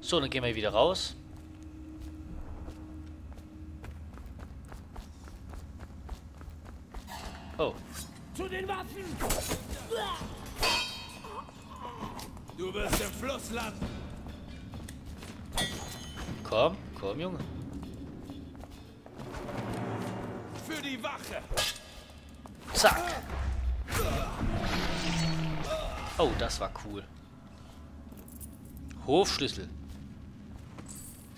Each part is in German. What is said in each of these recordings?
So, dann gehen wir wieder raus. Oh. Zu den Waffen! Du wirst im Fluss landen. Komm, komm, Junge. Für die Wache. Zack. Oh, das war cool. Hofschlüssel.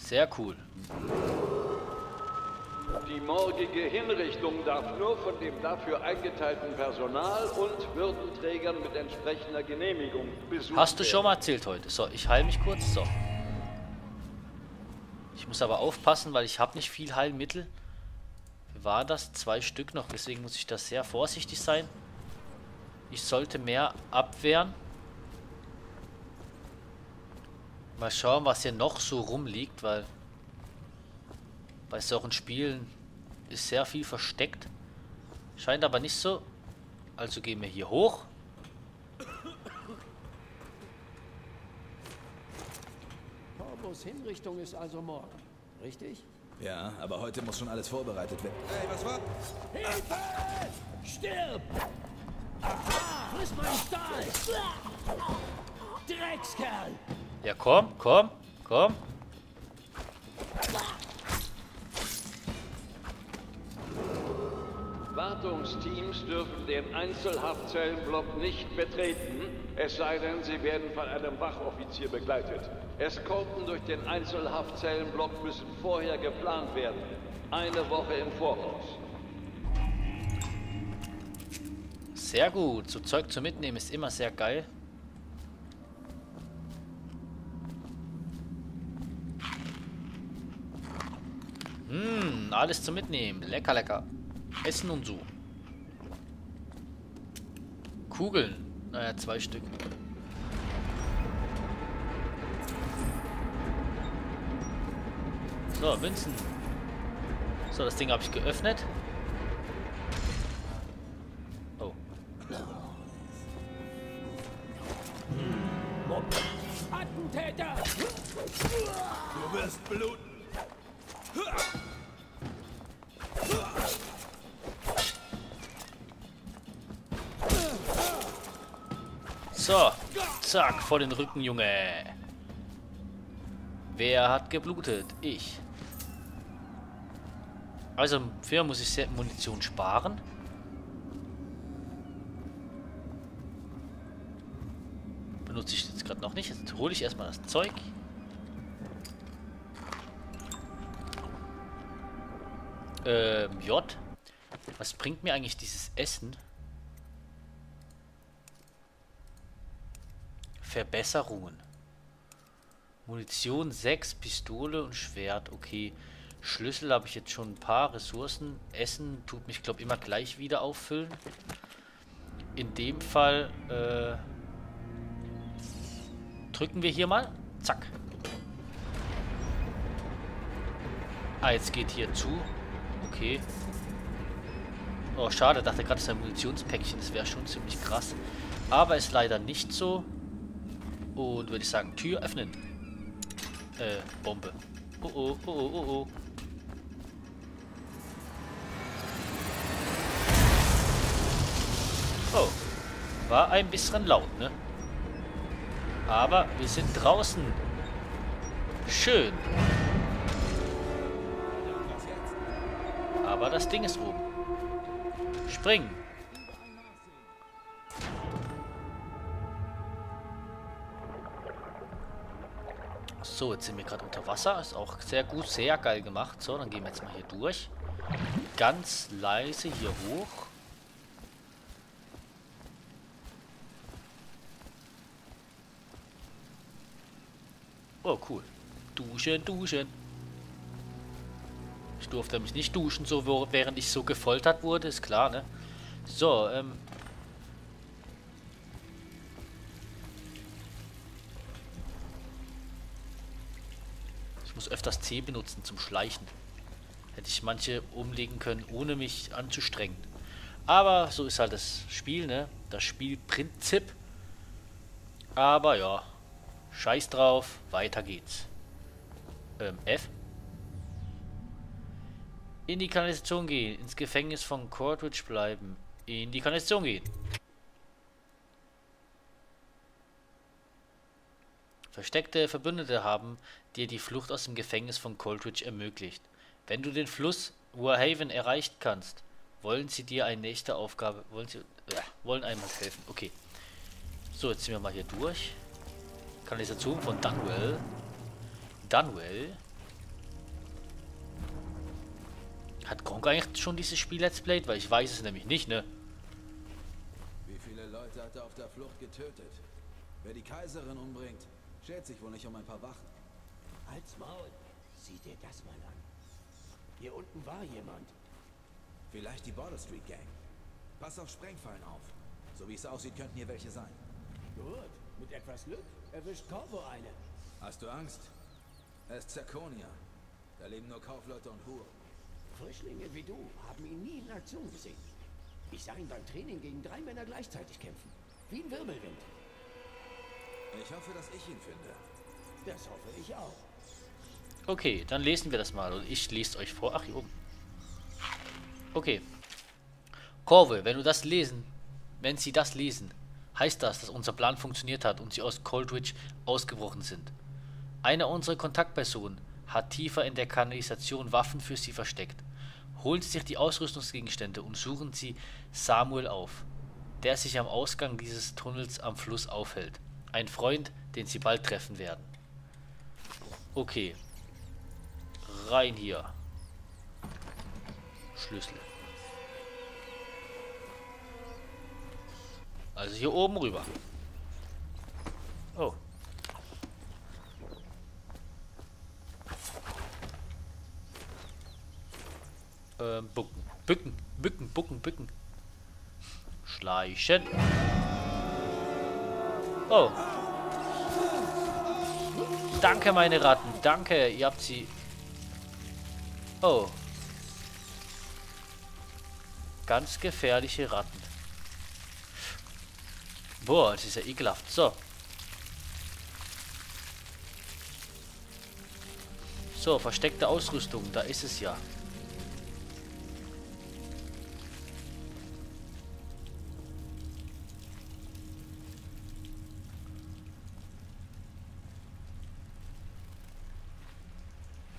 Sehr cool. Die morgige Hinrichtung darf nur von dem dafür eingeteilten Personal und Würdenträgern mit entsprechender Genehmigung besucht Hast du schon mal erzählt heute. So, ich heile mich kurz. So. Ich muss aber aufpassen, weil ich habe nicht viel Heilmittel. Wie war das? Zwei Stück noch. Deswegen muss ich da sehr vorsichtig sein. Ich sollte mehr abwehren. Mal schauen, was hier noch so rumliegt, weil bei solchen Spielen ist sehr viel versteckt. Scheint aber nicht so. Also gehen wir hier hoch. Corbus Hinrichtung ist also morgen. Richtig? Ja, aber heute muss schon alles vorbereitet werden. Hey, was war? Hilfe! Stirb! Aha! Friss meinen Stahl! Dreckskerl! Ja, komm, komm, komm. Wartungsteams dürfen den Einzelhaftzellenblock nicht betreten, es sei denn, sie werden von einem Wachoffizier begleitet. Eskorten durch den Einzelhaftzellenblock müssen vorher geplant werden. Eine Woche im Voraus. Sehr gut. So Zeug zu mitnehmen ist immer sehr geil. Alles zum Mitnehmen. Lecker, lecker. Essen und so. Kugeln. Naja, zwei Stück. So, Münzen. So, das Ding habe ich geöffnet. Oh. Attentäter! Du wirst bluten. So, zack, vor den Rücken, Junge. Wer hat geblutet? Ich. Also, für muss ich Munition sparen. Benutze ich jetzt gerade noch nicht. Jetzt hole ich erstmal das Zeug. Ähm, J. Was bringt mir eigentlich dieses Essen? Verbesserungen. Munition 6, Pistole und Schwert. Okay. Schlüssel habe ich jetzt schon ein paar. Ressourcen. Essen tut mich, glaube ich, immer gleich wieder auffüllen. In dem Fall äh, drücken wir hier mal. Zack. Ah, jetzt geht hier zu. Okay. Oh, schade. Dachte gerade, das ist ein Munitionspäckchen. Das wäre schon ziemlich krass. Aber ist leider nicht so. Und würde ich sagen, Tür öffnen. Äh, Bombe. Oh oh, oh oh, oh oh. Oh. War ein bisschen laut, ne? Aber wir sind draußen. Schön. Aber das Ding ist oben. Springen. So, jetzt sind wir gerade unter Wasser. Ist auch sehr gut, sehr geil gemacht. So, dann gehen wir jetzt mal hier durch. Ganz leise hier hoch. Oh, cool. Duschen, duschen. Ich durfte mich nicht duschen, so während ich so gefoltert wurde, ist klar, ne? So, ähm. Muss öfters C benutzen zum Schleichen. Hätte ich manche umlegen können, ohne mich anzustrengen. Aber so ist halt das Spiel, ne? Das Spielprinzip. Aber ja, Scheiß drauf, weiter geht's. Ähm, F? In die Kanalisation gehen, ins Gefängnis von Cordridge bleiben, in die Kanalisation gehen. Versteckte Verbündete haben dir die Flucht aus dem Gefängnis von Coldridge ermöglicht. Wenn du den Fluss Warhaven erreicht kannst, wollen sie dir eine nächste Aufgabe, wollen sie, äh, wollen einmal helfen. Okay. So, jetzt sind wir mal hier durch. Kanalisation von Dunwell. Dunwell. Hat Gronk eigentlich schon dieses Spiel Let's Played? Weil ich weiß es nämlich nicht, ne? Wie viele Leute hat er auf der Flucht getötet? Wer die Kaiserin umbringt, schert sich wohl nicht um ein paar Wachen. Halt's Maul. Sieh dir das mal an. Hier unten war jemand. Vielleicht die Border Street Gang. Pass auf Sprengfallen auf. So wie es aussieht, könnten hier welche sein. Gut. Mit etwas Glück erwischt Corvo eine. Hast du Angst? Er ist Zirconia. Da leben nur Kaufleute und Huren. Frischlinge wie du haben ihn nie in Aktion gesehen. Ich sah ihn beim Training gegen drei Männer gleichzeitig kämpfen. Wie ein Wirbelwind. Ich hoffe, dass ich ihn finde. Das hoffe ich auch. Okay, dann lesen wir das mal und ich lese euch vor. Ach, hier oben. Okay. Corve, wenn du das lesen, wenn sie das lesen, heißt das, dass unser Plan funktioniert hat und sie aus Coldridge ausgebrochen sind. Eine unserer Kontaktpersonen hat tiefer in der Kanalisation Waffen für sie versteckt. Holen Sie sich die Ausrüstungsgegenstände und suchen Sie Samuel auf, der sich am Ausgang dieses Tunnels am Fluss aufhält. Ein Freund, den Sie bald treffen werden. Okay. Rein hier. Schlüssel. Also hier oben rüber. Oh. Ähm, bucken. Bücken, bücken, bucken, bücken. Schleichen. Oh. Danke, meine Ratten. Danke, ihr habt sie... Oh. Ganz gefährliche Ratten. Boah, das ist ja ekelhaft. So. So, versteckte Ausrüstung. Da ist es ja.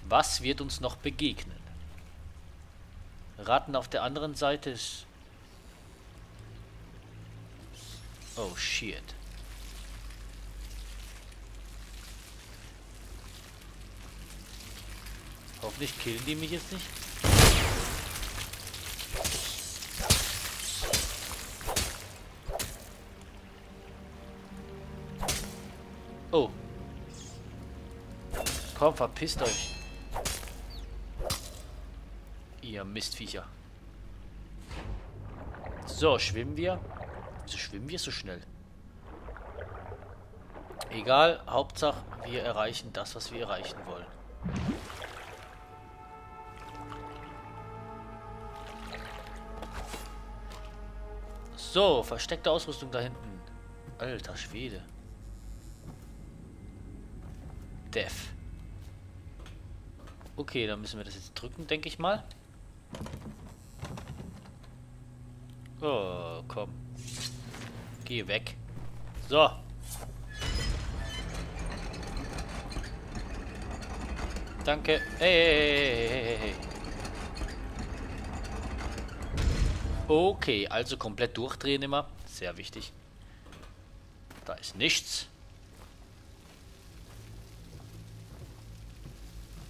Was wird uns noch begegnen? Ratten auf der anderen Seite ist... Oh shit. Hoffentlich killen die mich jetzt nicht. Oh. Komm, verpisst euch. Ihr Mistviecher. So, schwimmen wir. So schwimmen wir so schnell. Egal, Hauptsache wir erreichen das, was wir erreichen wollen. So, versteckte Ausrüstung da hinten. Alter Schwede. Def. Okay, dann müssen wir das jetzt drücken, denke ich mal. Oh, komm. Geh weg. So. Danke. Hey. Okay, also komplett durchdrehen immer. Sehr wichtig. Da ist nichts.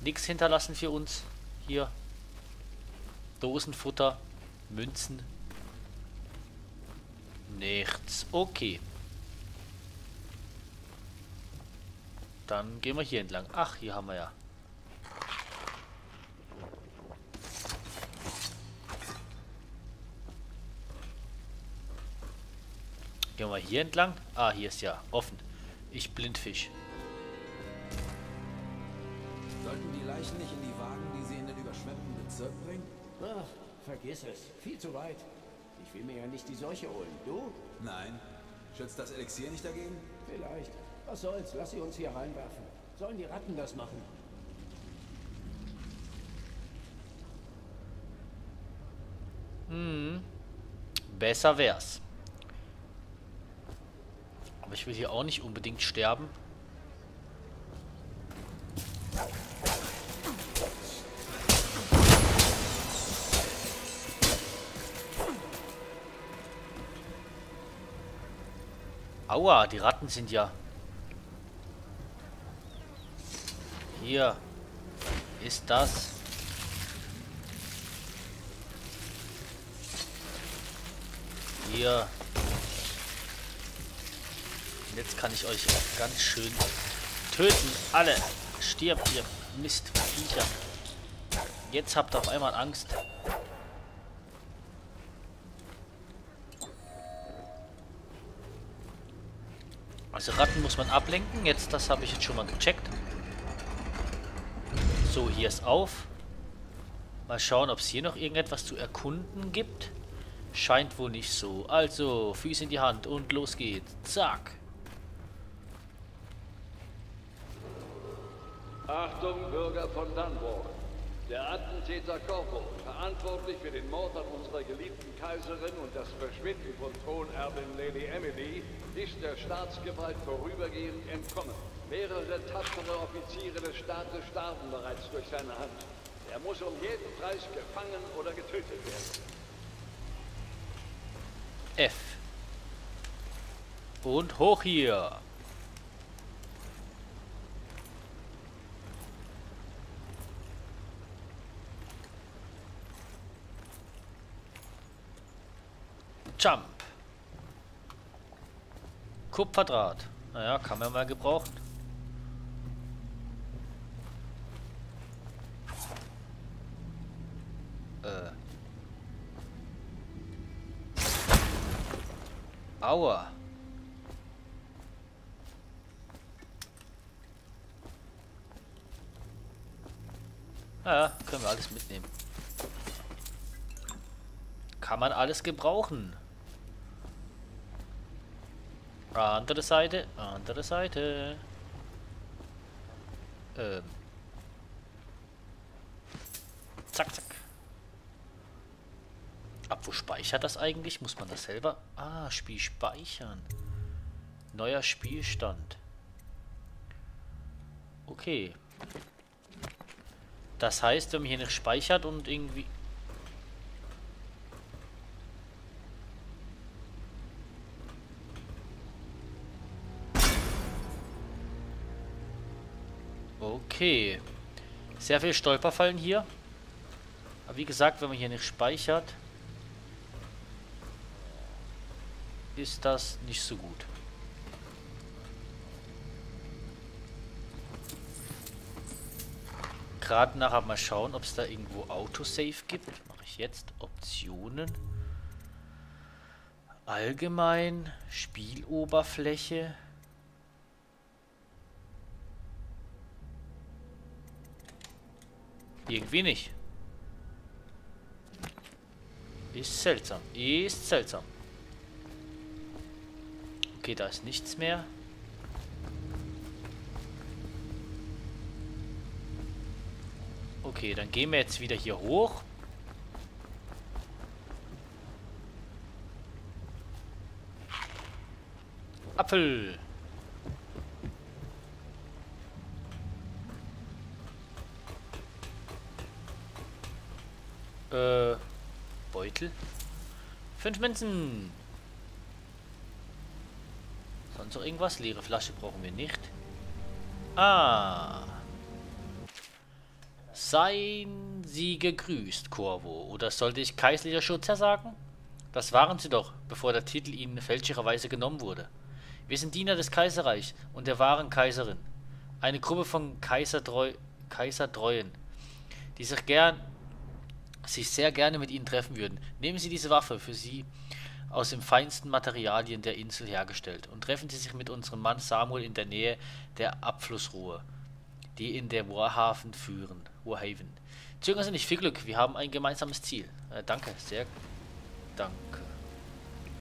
Nichts hinterlassen für uns. Hier. Dosenfutter. Münzen. Nichts. Okay. Dann gehen wir hier entlang. Ach, hier haben wir ja. Gehen wir hier entlang. Ah, hier ist ja offen. Ich blindfisch. Sollten die Leichen nicht in die Wagen, die sie in den überschwemmten Bezirk bringen? Ach, vergiss es. Viel zu weit. Ich will mir ja nicht die Seuche holen. Du? Nein. Schützt das Elixier nicht dagegen? Vielleicht. Was soll's, lass sie uns hier reinwerfen. Sollen die Ratten das machen? Hm. Besser wär's. Aber ich will hier auch nicht unbedingt sterben. Aua, die Ratten sind ja... Hier. Ist das... Hier. Jetzt kann ich euch ganz schön töten. Alle. Stirbt ihr Mistviecher. Jetzt habt ihr auf einmal Angst. Also Ratten muss man ablenken. Jetzt, das habe ich jetzt schon mal gecheckt. So, hier ist auf. Mal schauen, ob es hier noch irgendetwas zu erkunden gibt. Scheint wohl nicht so. Also, Füße in die Hand und los geht's. Zack. Achtung, Bürger von Dunwall. Der Attentäter Corpo, verantwortlich für den Mord an unserer geliebten Kaiserin und das Verschwinden von Thronerbin Lady Emily, ist der Staatsgewalt vorübergehend entkommen. Mehrere tapfere Offiziere des Staates starben bereits durch seine Hand. Er muss um jeden Preis gefangen oder getötet werden. F. Und hoch hier. Jump. Kupferdraht. Naja, kann man mal gebrauchen. Äh. Aua. Ja, können wir alles mitnehmen. Kann man alles gebrauchen. Andere Seite, andere Seite. Ähm. Zack, zack. Ab wo speichert das eigentlich? Muss man das selber? Ah, Spiel speichern. Neuer Spielstand. Okay. Das heißt, wenn man hier nicht speichert und irgendwie... Okay. Sehr viel Stolperfallen hier. Aber wie gesagt, wenn man hier nicht speichert, ist das nicht so gut. Gerade nachher mal schauen, ob es da irgendwo Autosave gibt. Mache ich jetzt. Optionen. Allgemein. Spieloberfläche. Irgendwie nicht. Ist seltsam. Ist seltsam. Okay, da ist nichts mehr. Okay, dann gehen wir jetzt wieder hier hoch. Apfel. Äh, Beutel. Fünf Münzen. Sonst noch irgendwas? Leere Flasche brauchen wir nicht. Ah. Seien Sie gegrüßt, Corvo. Oder sollte ich kaiserlicher Schutzherr sagen? Das waren Sie doch, bevor der Titel Ihnen fälschlicherweise genommen wurde. Wir sind Diener des Kaiserreichs und der wahren Kaiserin. Eine Gruppe von Kaisertreu Kaisertreuen, die sich gern sich sehr gerne mit ihnen treffen würden. Nehmen Sie diese Waffe für Sie aus den feinsten Materialien der Insel hergestellt und treffen Sie sich mit unserem Mann Samuel in der Nähe der Abflussruhe, die in der Warhaven führen. Warhaven. Zögern Sie nicht viel Glück, wir haben ein gemeinsames Ziel. Äh, danke, sehr danke.